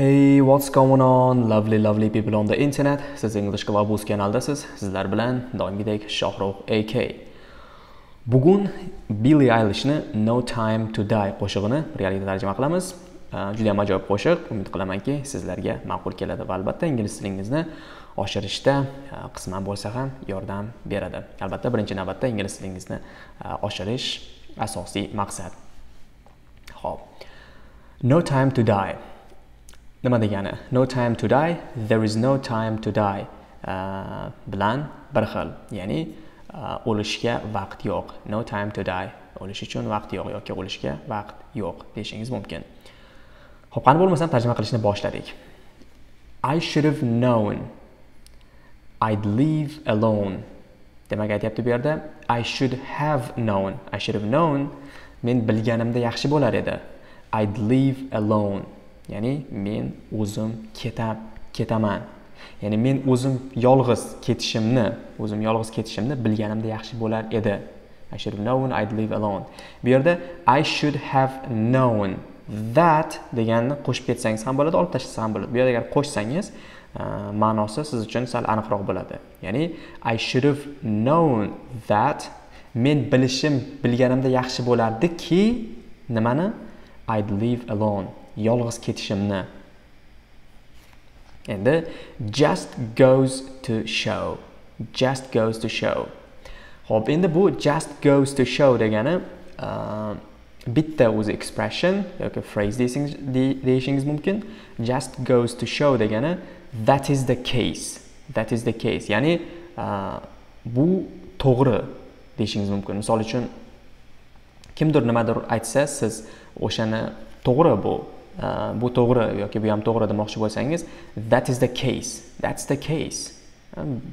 Hey, what's going on? Lovely, lovely people on the internet. Siz English Globus kanaldasiz. Sizlar bilan doimgidek Shohrux AK. Bugun Billie Eilishni No Time to Die qo'shig'ini realida tarjima qilamiz. Juda ham ajoyib qo'shiq. Umid qilamanki, sizlarga ma'qul keladi va albatta ingliz tilingizni oshirishda qisman bo'lsa ham yordam beradi. Albatta, birinchi navbatda ingliz tilingizni oshirish asosiy maqsad. Xo'p. No time to die. Nima degani no time to die there is no time to die uh, bilan bir xil ya'ni uh, o'lishga vaqt yo'q. No time to die o'lish uchun vaqt yo'q yoki o'lishga vaqt yo'q deyishingiz mumkin. Ho'p qani bo'lmasam tarjima qilishni boshladik. I should have known I'd leave alone. Demak aytyapti bu yerda I should have known. I should have known men bilganimda yaxshi bo'lar edi. I'd leave alone. Ya'ni men o'zim ketab ketaman. Ya'ni men o'zim yolg'iz ketishimni o'zim yolg'iz ketishimni bilganimda yaxshi bo'lar edi. I should have known I'd live alone. Bu yerda I should have known that deganni qo'shib ketsangiz ham bo'ladi olib tashlasa ham bo'ladi. Bu yerda agar qo'shsangiz uh, ma'nosi siz uchun sal aniqroq bo'ladi. Ya'ni I should have known that men bilishim bilganimda yaxshi bo'lardiki nimani? I'd live alone. Yolg'iz ketishimni. Endi just goes to show. Just goes to show. Ho'p endi bu just goes to show degani uh, bitta o'zi expression yoki phrase deyishingiz mumkin. Just goes to show degani that is the case. That is the case. Ya'ni uh, bu to'g'ri deyishingiz mumkin. Misol uchun kimdir nimadir aytsa siz o'shani to'g'ri bu bu to'g'ri yoki bu ham to'g'ri demoqchi bo'lsangiz that is the case. That's the case.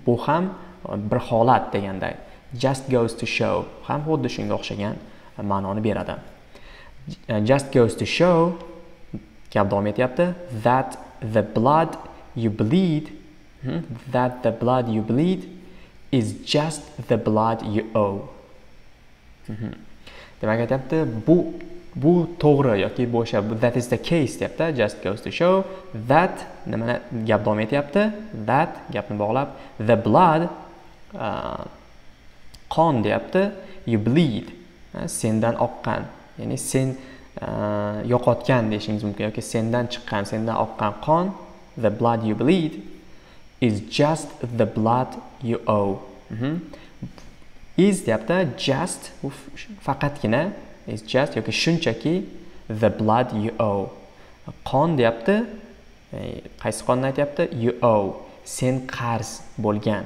Bu ham bir holat deganday just goes to show. Ham xuddi shunga o'xshagan ma'noni beradi just goes to show gap davom etyapti that the blood you bleed that the blood you bleed is just the blood you owe. Demak aytyapti bu bu to'g'ri yoki bu o'sha that is the case deyapti just goes to show that nimani gap davom etyapti that gapni bog'lab the blood uh, qon deyapti you bleed sendan oqqan ya'ni sen uh, yo'qotgan deyishingiz mumkin yoki sendan chiqqan sendan oqqan qon the blood you bleed is just the blood you owe mm -hmm. is deyapti just faqatgina is just yoki shunchaki the blood you owe. Qon deyapti e, qaysi qonni aytyapti? You owe. Sen qarz bo'lgan.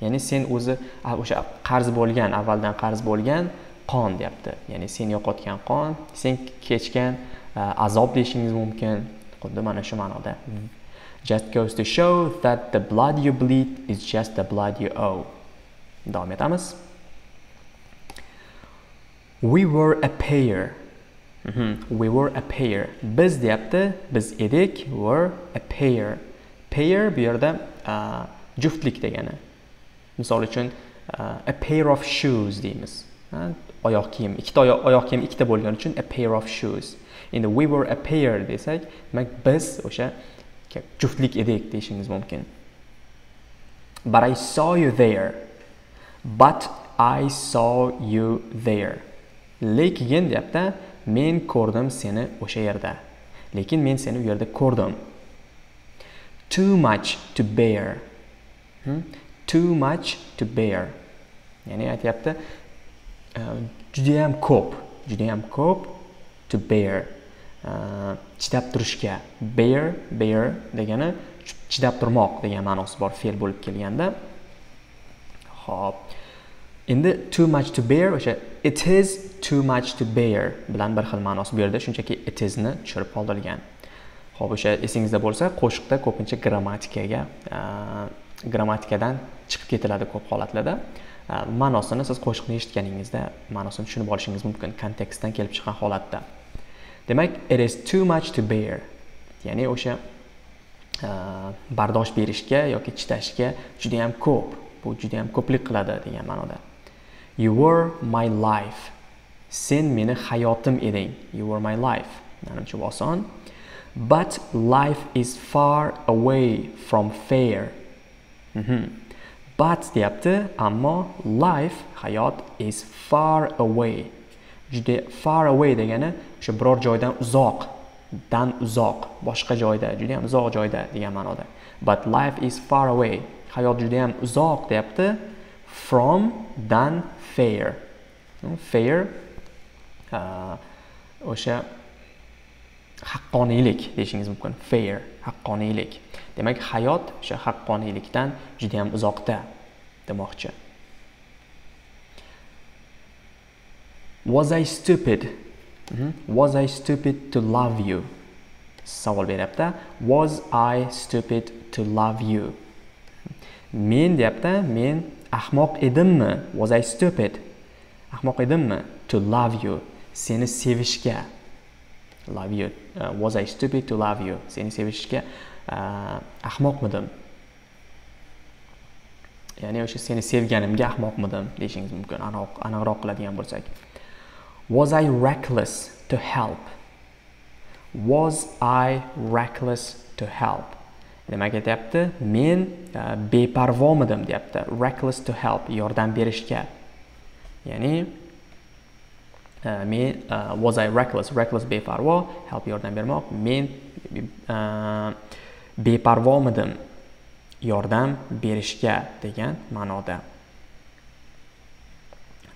Ya'ni sen o'zi o'sha qarz bo'lgan avvaldan qarz bo'lgan qon deyapti. Ya'ni sen yo'qotgan qon sen kechgan azob deyishingiz mumkin. Xuddi mana shu ma'noda. Just goes to show that the blood you bleed is just the blood you owe. Davom etamiz. We were a pair. Mm -hmm. we were a pair. Biz deyapti. Biz edik. Were a pair. Pair bu yerda uh, juftlik degani. Misol uchun uh, a pair of shoes deymiz. Oyoq kiyim. Ikkita oyoq kiyim ikkita bo'lgani uchun a pair of shoes. Endi we were a pair desak demak biz o'sha juftlik edik deyishingiz mumkin. But i saw you there. But i saw you there lekin deyapti men ko'rdim seni o'sha yerda. Lekin men seni u yerda ko'rdim. Too much to bear. Hmm? too much to bear. Ya'ni aytyapti uh, judayam ko'p judayam ko'p to bear. Uh, chidab turishga. Bear bear degani chidab turmoq degan ma'nosi bor fe'l bo'lib kelganda. Ho'p endi too much to bear o'sha it is too much to bear bilan bir xil ma'nosi bu yerda. Shunchaki it isni tushirib qoldirgan. Ho'p o'sha esingizda bo'lsa qo'shiqda ko'pincha grammatikaga grammatikadan chiqib ketiladi ko'p holatlarda. Ma'nosini siz qo'shiqni eshitganingizda ma'nosini tushunib olishingiz mumkin kontekstdan kelib chiqqan holatda. Demak it is too much to bear. Ya'ni o'sha bardosh berishga yoki chidashga judayam ko'p. Bu judayam ko'plik qiladi degan ma'noda. You were my life. Sen meni hayotim eding. You were my life. Manimcha oson. but life is far away from fair Mhm. but deyapti ammo life hayot is far away juda far away degani o'sha biror joydan uzoq dan uzoq boshqa joyda juda ham uzoq joyda degan ma'noda but life is far away hayot juda ham uzoq deyapti from dan fair. Fair uh, o'sha haqqoniylik deyishingiz mumkin. Fair haqqoniylik. Demak hayot o'sha haqqoniylikdan juda yam uzoqda demoqchi. Was i stupid? Mm -hmm. was i stupid to love you? Savol beryapti. Was i stupid to love you? Men deyapti men ahmoq edimmi? Was i stupid? Ahmoq edimmi? To love you seni sevishga. Love you uh, was i stupid to love you seni sevishga uh, ahmoqmidim? Ya'ni o'sha seni sevganimga ahmoqmidim deyishingiz mumkin aniqroq qiladigan bo'lsak. Was i reckless to help? Was i reckless to help? Demak aytyapti men e, beparvomidim deyapti. Reckless to help yordam berishga. Ya'ni e, men e, was i reckless? Reckless beparvo help yordam bermoq. Men beparvomidim yordam berishga degan ma'noda.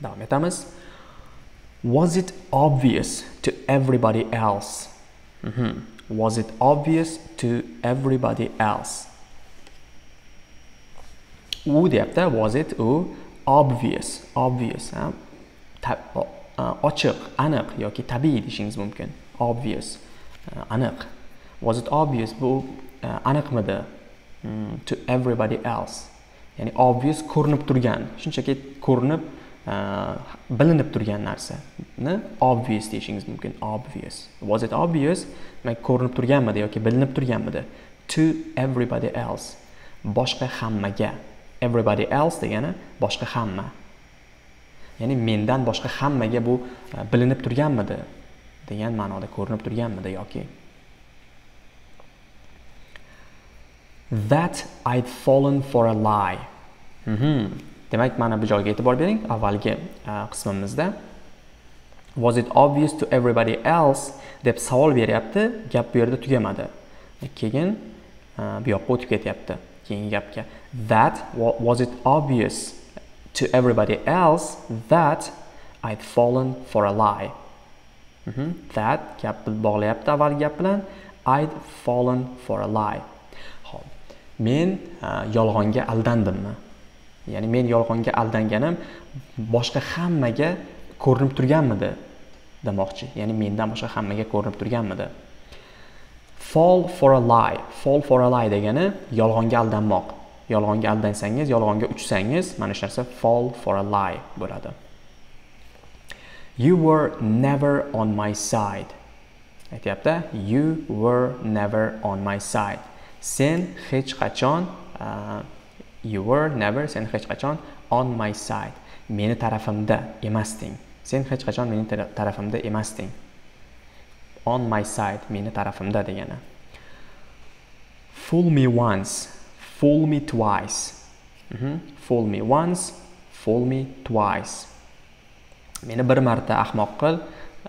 Davom etamiz. Was it obvious to everybody else? Mm -hmm. Was it obvious to everybody else? U deyapti. Was it? U obvious. Obvious ochiq aniq yoki tabiiy deyishingiz mumkin. Obvious aniq. Was it obvious? Bu aniqmidi? Hmm, to everybody else. Ya'ni obvious ko'rinib turgan. Shunchaki ko'rinib Э, bilinib turgan narsani obvious deyishingiz mumkin obvious. Was it obvious? Demak ko'rinib turganmidi yoki bilinib turganmidi? To everybody else. Boshqa hammaga. Everybody else degani boshqa hamma. Ya'ni mendan boshqa hammaga bu e, bilinib turganmidi degan ma'noda ko'rinib turganmidi yoki? That I'd fallen for a lie. Mm -hmm. Demak, mana bu joyga e'tibor bering. Avvalgi e, qismimizda was it obvious to everybody else deb savol beryapti. Gap bu yerda tugamadi. Keyin e, bu yoqqa o'tib ketyapti. Keyingi gapga that was it obvious to everybody else that I'd fallen for a lie. Mm -hmm. That gap bog'layapti avvalgi gap bilan I'd fallen for a lie. men e, yolg'onga aldandimmi ya'ni men yolg'onga aldanganim boshqa hammaga ko'rinib turganmidi demoqchi. Ya'ni mendan boshqa hammaga ko'rinib turganmidi. Fall for a lie. Fall for a lie degani yolg'onga aldanmoq. Yolg'onga aldansangiz yolg'onga uchsangiz mana shu narsa fall for a lie bo'ladi. You were never on my side. Aytyapti you were never on my side. Sen hech qachon uh, you were never sen hech qachon on my side. Meni tarafimda emasding. Sen hech qachon meni tarafimda emasding. On my side meni tarafimda degani. Fool me once fool me twice. Mm -hmm. fool me once fool me twice. Meni bir marta ahmoq qil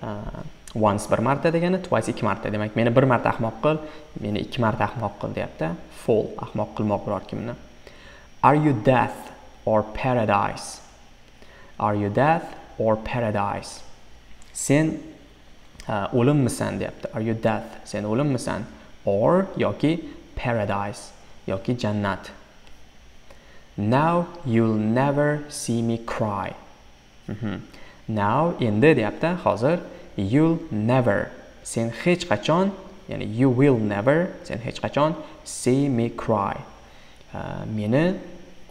uh, once bir marta degani twice ikki marta. Demak meni bir marta ahmoq qil meni ikki marta ahmoq qil deyapti. Fool ahmoq qilmoq biror kimni. Are you death or paradise? Are you death or paradise? Sen e, uh, o'limmisan deyapti. Are you death? Sen o'limmisan or yoki paradise yoki jannat? Now you'll never see me cry. Mm -hmm. now endi deyapti hozir you'll never sen hech qachon ya'ni you will never sen hech qachon see me cry. Uh, meni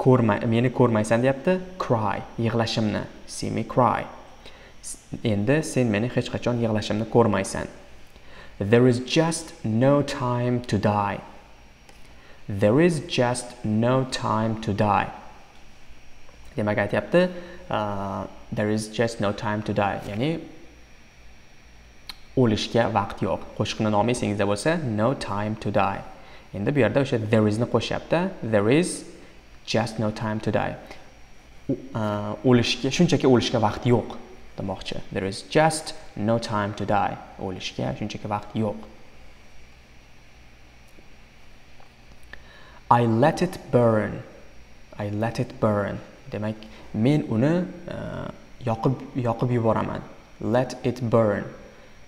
ko'rmay meni ko'rmaysan deyapti. Cry yig'lashimni. See me cry. Endi sen meni hech qachon yig'lashimni ko'rmaysan. There is just no time to die. There is just no time to die. Demak aytyapti uh, there is just no time to die. Ya'ni o'lishga vaqt yo'q. Qo'shiqni nomi esingizda bo'lsa no time to die. Endi bu yerda o'sha there isni qo'shyapti. There is just no time to die. Uh, o'lishga shunchaki o'lishga vaqt yo'q demoqchi. There is just no time to die o'lishga shunchaki vaqt yo'q. I let it burn. I let it burn. Demak men uni uh, yoqib yoqib yuboraman. Let it burn.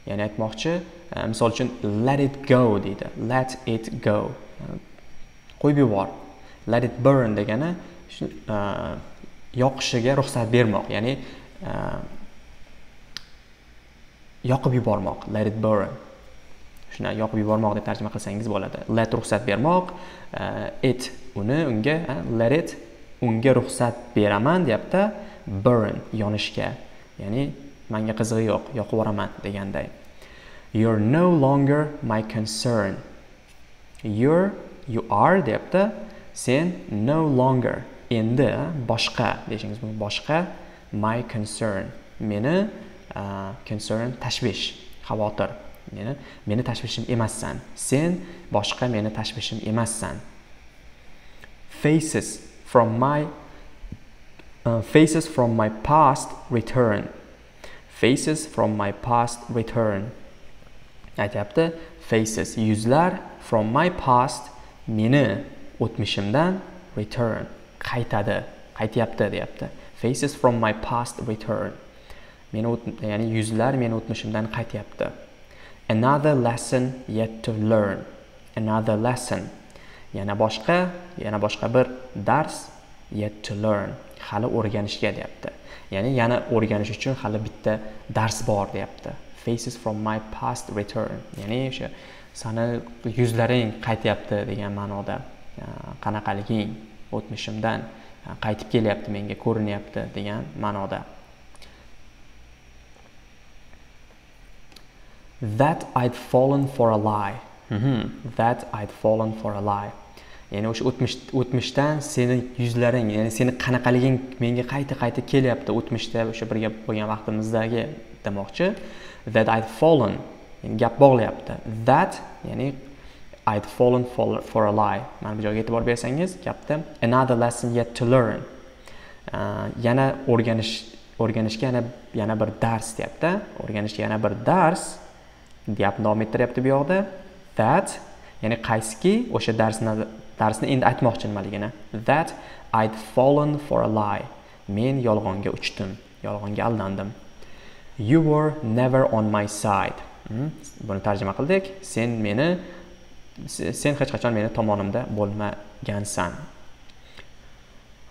Ya'ni aytmoqchi uh, misol uchun let it go deydi. Let it go. Uh, qo'yib yubor. Let it burn degani e, yoqishiga ruxsat bermoq. Ya'ni e, yoqib yubormoq let it burn. Shuni yoqib yubormoq deb tarjima qilsangiz bo'ladi. Let ruxsat bermoq e, it uni unga let it unga ruxsat beraman deyapti burn yonishga. Ya'ni manga qizig'i yo'q yoqib yuboraman deganday. You're no longer my concern. You're you are deyapti sen no longer endi boshqa deyishingiz mumkin. Boshqa my concern. Meni uh, concern tashvish xavotir. Meni meni tashvishim emassan. Sen boshqa meni tashvishim emassan. Faces from my uh, faces from my past return. Faces from my past return. Aytyapti. Faces yuzlar from my past meni o'tmishimdan return qaytadi qaytyapti deyapti. Faces from my past return. Meni ya'ni yuzlar meni o'tmishimdan qaytyapti. Another lesson yet to learn. Another lesson. Yana boshqa yana boshqa bir dars yet to learn. Hali o'rganishga deyapti. Ya'ni yana o'rganish uchun hali bitta dars bor deyapti. Faces from my past return. Ya'ni o'sha sani yuzlaring qaytyapti degan ma'noda. Qanaqaliging o'tmishimdan qaytib kelyapti menga ko'rinyapti degan ma'noda. That I'd fallen for a lie. Mm -hmm. that I'd fallen for a lie. Ya'ni o'sha o'tmish o'tmishdan seni yuzlaring ya'ni seni qanaqaliging menga qayta qayta kelyapti o'tmishda o'sha birga bo'lgan vaqtimizdagi demoqchi. That I'd fallen yani gap bog'layapti. That ya'ni I'd fallen for, for a lie. Mana bu joyga e'tibor bersangiz gapda another lesson yet to learn. Uh, yana o'rganish o'rganishga yana yana bir dars deyapti. O'rganishga yana bir dars deyap davom ettiryapti bu yoqda. That ya'ni qaysiki o'sha darsni darsni endi aytmoqchi nimaligini that I'd fallen for a lie. Men yolg'onga uchdim yolg'onga aldandim. You were never on my side. Hmm? buni tarjima qildik. Sen meni sen hech qachon meni tomonimda bo'lmagansan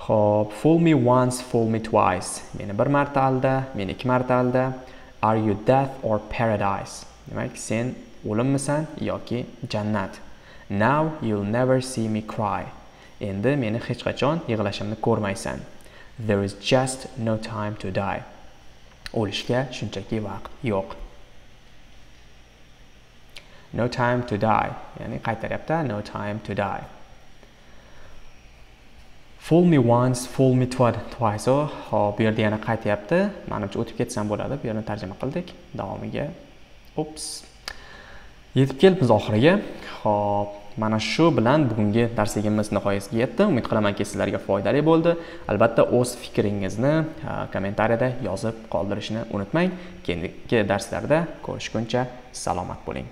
ho'p fool me once, fool me twice. Meni bir marta alda, meni ikki marta alda. Are you death or paradise? Demak, sen o'limmisan yoki jannat? Now you'll never see me cry. Endi meni hech qachon yig'lashimni ko'rmaysan. There is just no time to die. O'lishga shunchaki vaqt yo'q. No time to die. Ya'ni qaytaryapti no time to die. Fool me once, fool me twice. Oh, hop, bu yerda yana qaytyapti. Menimcha o'tib ketsam bo'ladi. Bu yerni tarjima qildik. Davomiga. Ups. Yetib kelibmiz oxiriga. Hop, mana shu bilan bugungi darsligimiz nihoyasiga yetdi umid qilamanki sizlarga foydali bo'ldi albatta o'z fikringizni kommentariyada yozib qoldirishni unutmang keyingi darslarda ko'rishguncha salomat bo'ling